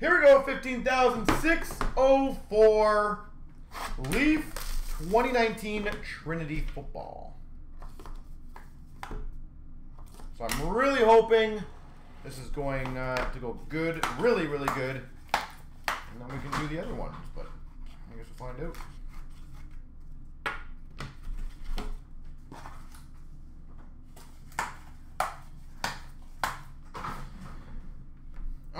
Here we go, 15,604 Leaf 2019 Trinity Football. So I'm really hoping this is going uh, to go good, really, really good. And then we can do the other ones, but I guess we'll find out.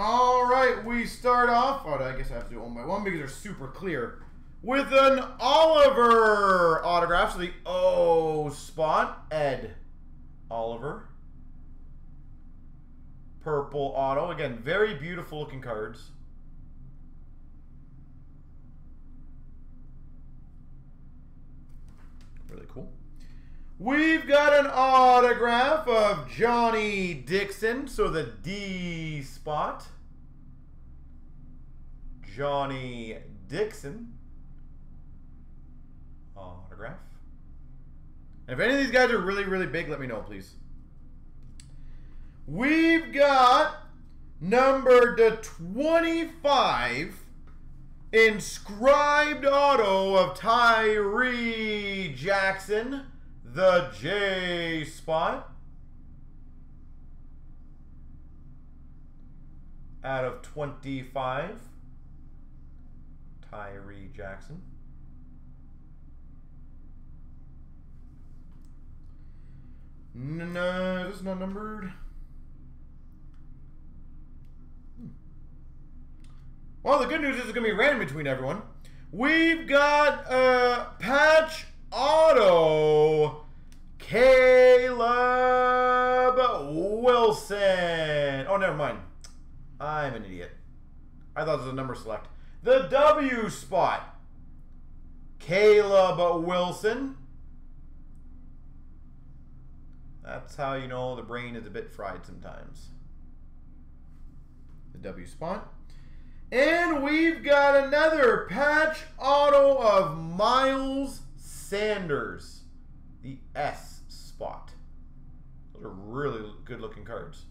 All right, we start off. Oh, I guess I have to do one by one because they're super clear. With an Oliver autograph, so the O spot, Ed Oliver. Purple auto. Again, very beautiful looking cards. Really cool. We've got an autograph of Johnnie Dixon, so the D spot. Johnnie Dixon autograph. And if any of these guys are really, really big, let me know, please. We've got number to 25 inscribed auto of Tyree Jackson, the J spot. Out of 25, Tyree Jackson. No, this is not numbered. Well, the good news is it's going to be random between everyone. We've got uh, Patch Auto, Caleb Wilson. Oh, never mind. I'm an idiot. I thought it was a number select. The W spot, Caleb Wilson. That's how you know the brain is a bit fried sometimes. The W spot. And we've got another patch auto of Miles Sanders, the S spot. Those are really good looking cards.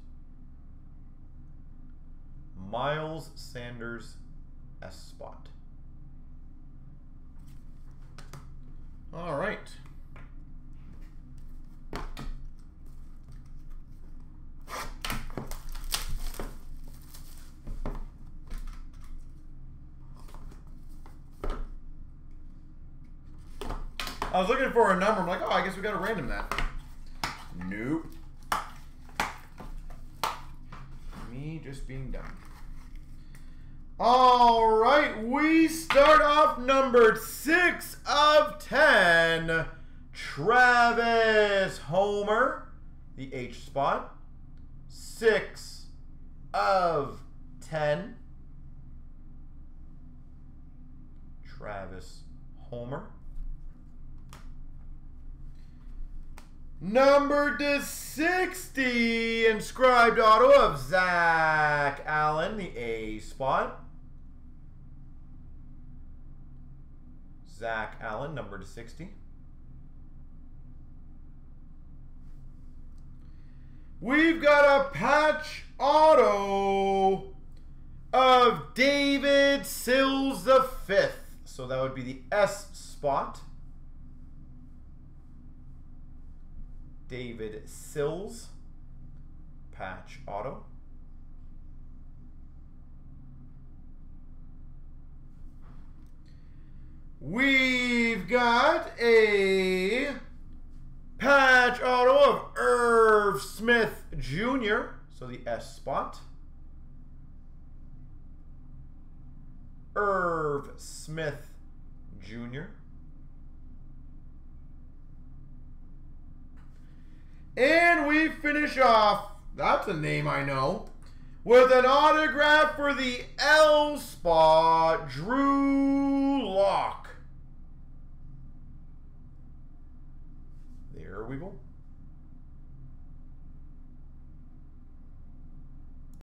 Miles Sanders S spot. All right. I was looking for a number. I'm like, oh, I guess we got to random that. Nope. Me just being dumb. All right, we start off number six of ten. Travis Homer, the H spot. Six of ten. Travis Homer. Number to 60, inscribed auto of Zach Allen, the A spot. Zach Allen, number to 60. We've got a patch auto of David Sills the fifth. So that would be the S spot. David Sills, patch auto. We've got a patch auto of Irv Smith Jr., so the S spot. Irv Smith Jr. And we finish off, that's a name I know, with an autograph for the L spot, Drew We both?